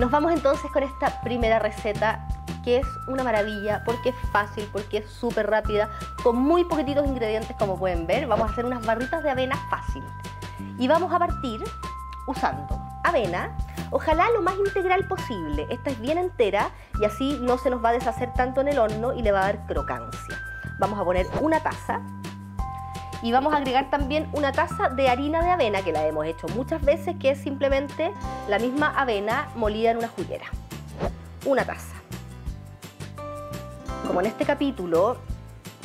Nos vamos entonces con esta primera receta que es una maravilla porque es fácil, porque es súper rápida, con muy poquititos ingredientes como pueden ver. Vamos a hacer unas barritas de avena fácil. Y vamos a partir usando avena, ojalá lo más integral posible. Esta es bien entera y así no se nos va a deshacer tanto en el horno y le va a dar crocancia. Vamos a poner una taza y vamos a agregar también una taza de harina de avena que la hemos hecho muchas veces, que es simplemente la misma avena molida en una juguera. Una taza. Como en este capítulo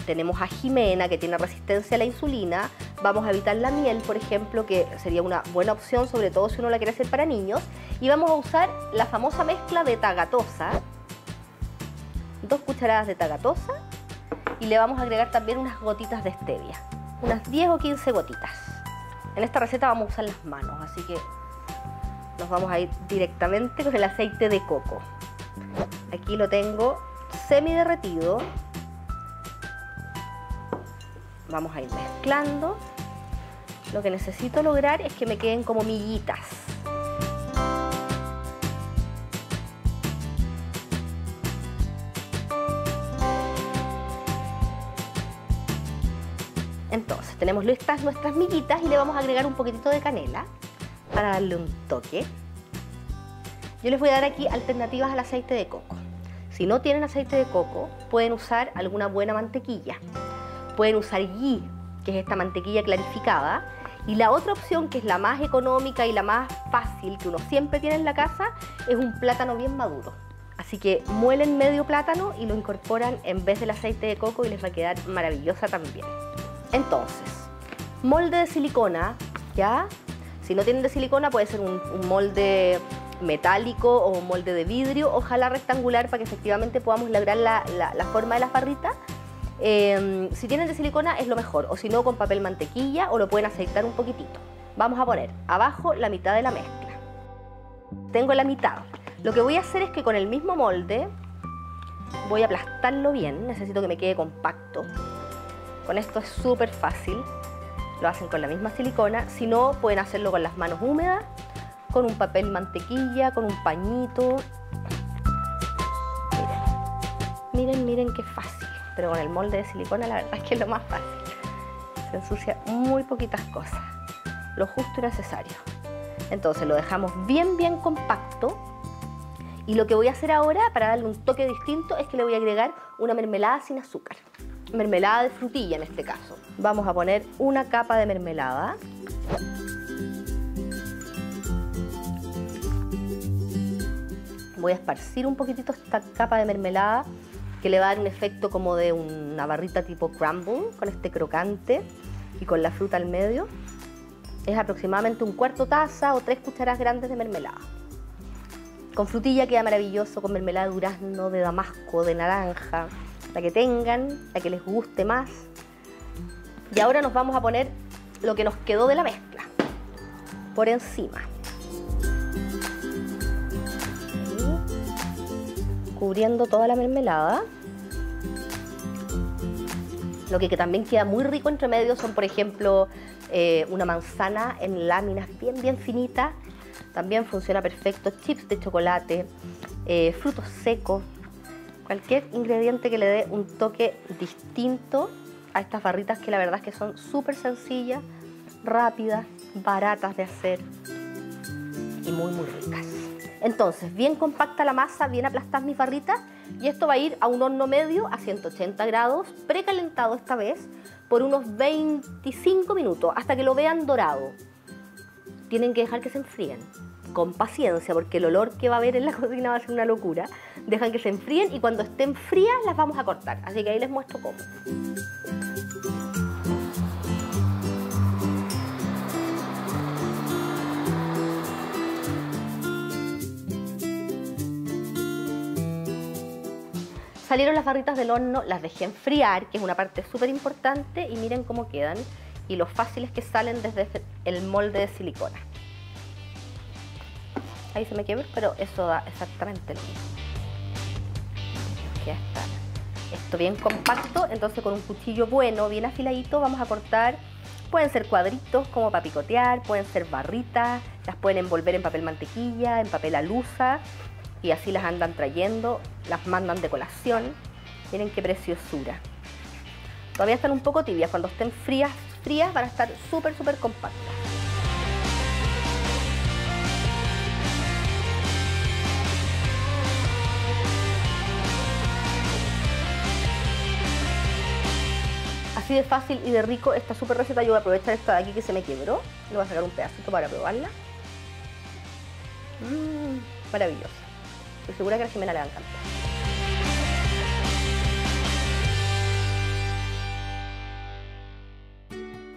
tenemos a Jimena que tiene resistencia a la insulina, vamos a evitar la miel, por ejemplo, que sería una buena opción, sobre todo si uno la quiere hacer para niños, y vamos a usar la famosa mezcla de tagatosa, dos cucharadas de tagatosa, y le vamos a agregar también unas gotitas de stevia unas 10 o 15 gotitas. En esta receta vamos a usar las manos, así que nos vamos a ir directamente con el aceite de coco. Aquí lo tengo semi derretido. Vamos a ir mezclando. Lo que necesito lograr es que me queden como miguitas. Entonces, tenemos listas nuestras miguitas y le vamos a agregar un poquitito de canela para darle un toque. Yo les voy a dar aquí alternativas al aceite de coco. Si no tienen aceite de coco, pueden usar alguna buena mantequilla. Pueden usar ghee, que es esta mantequilla clarificada. Y la otra opción, que es la más económica y la más fácil que uno siempre tiene en la casa, es un plátano bien maduro. Así que muelen medio plátano y lo incorporan en vez del aceite de coco y les va a quedar maravillosa también. Entonces, molde de silicona, ¿ya? Si no tienen de silicona puede ser un, molde metálico o un molde de vidrio, ojalá rectangular para que efectivamente podamos lograr la, forma de las barritas. Em, si tienen de silicona es lo mejor, o si no con papel mantequilla o lo pueden aceitar un poquitito. Vamos a poner abajo la mitad de la mezcla. Tengo la mitad. Lo que voy a hacer es que con el mismo molde voy a aplastarlo bien, necesito que me quede compacto. Con esto es súper fácil. Lo hacen con la misma silicona. Si no, pueden hacerlo con las manos húmedas, con un papel mantequilla, con un pañito. Miren, miren, miren qué fácil. Pero con el molde de silicona la verdad es que es lo más fácil. Se ensucia muy poquitas cosas. Lo justo y necesario. Entonces lo dejamos bien, bien compacto. Y lo que voy a hacer ahora para darle un toque distinto es que le voy a agregar una mermelada sin azúcar mermelada de frutilla en este caso. Vamos a poner una capa de mermelada. Voy a esparcir un poquitito esta capa de mermelada que le va a dar un efecto como de una barrita tipo crumble con este crocante y con la fruta al medio. Es aproximadamente un cuarto taza o tres cucharadas grandes de mermelada. Con frutilla queda maravilloso, con mermelada de durazno, de damasco, de naranja, la que tengan, la que les guste más. Y ahora nos vamos a poner lo que nos quedó de la mezcla por encima. Cubriendo toda la mermelada. Lo que, también queda muy rico entre medio son, por ejemplo, eh, una manzana en láminas bien, bien finitas. También funciona perfecto. Chips de chocolate, eh, frutos secos, cualquier ingrediente que le dé un toque distinto a estas barritas que la verdad es que son súper sencillas, rápidas, baratas de hacer y muy muy ricas. Entonces, bien compacta la masa, bien aplastadas mis barritas y esto va a ir a un horno medio a 180 grados, precalentado esta vez, por unos 25 minutos hasta que lo vean dorado. Tienen que dejar que se enfríen con paciencia porque el olor que va a haber en la cocina va a ser una locura dejan que se enfríen y cuando estén frías las vamos a cortar. Así que ahí les muestro cómo. Salieron las barritas del horno, las dejé enfriar, que es una parte súper importante, y miren cómo quedan y lo fáciles que salen desde el molde de silicona. Ahí se me quiebra, pero eso da exactamente lo mismo ya está esto bien compacto, entonces con un cuchillo bueno, bien afiladito, vamos a cortar Pueden ser cuadritos como para picotear, pueden ser barritas, las pueden envolver en papel mantequilla, en papel alusa y así las andan trayendo, las mandan de colación. Miren qué preciosura. Todavía están un poco tibias, cuando estén frías, frías van a estar súper, súper compactas. Así de fácil y de rico esta super receta. Yo voy a aprovechar esto de aquí que se me quebró. Le voy a sacar un pedacito para probarla. Mmm, maravillosa. Estoy segura que a la Jimena le va a encantar.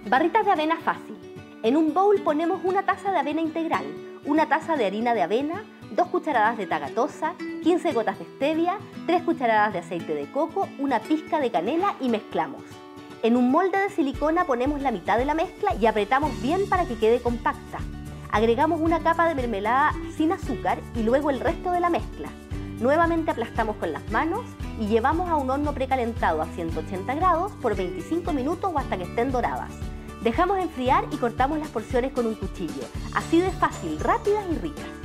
Barritas de avena fácil. En un bowl ponemos una taza de avena integral, una taza de harina de avena, dos cucharadas de tagatosa, 15 gotas de stevia, 3 cucharadas de aceite de coco, una pizca de canela y mezclamos. En un molde de silicona ponemos la mitad de la mezcla y apretamos bien para que quede compacta. Agregamos una capa de mermelada sin azúcar y luego el resto de la mezcla. Nuevamente aplastamos con las manos y llevamos a un horno precalentado a 180 grados por 25 minutos o hasta que estén doradas. Dejamos enfriar y cortamos las porciones con un cuchillo. Así de fácil, rápidas y ricas.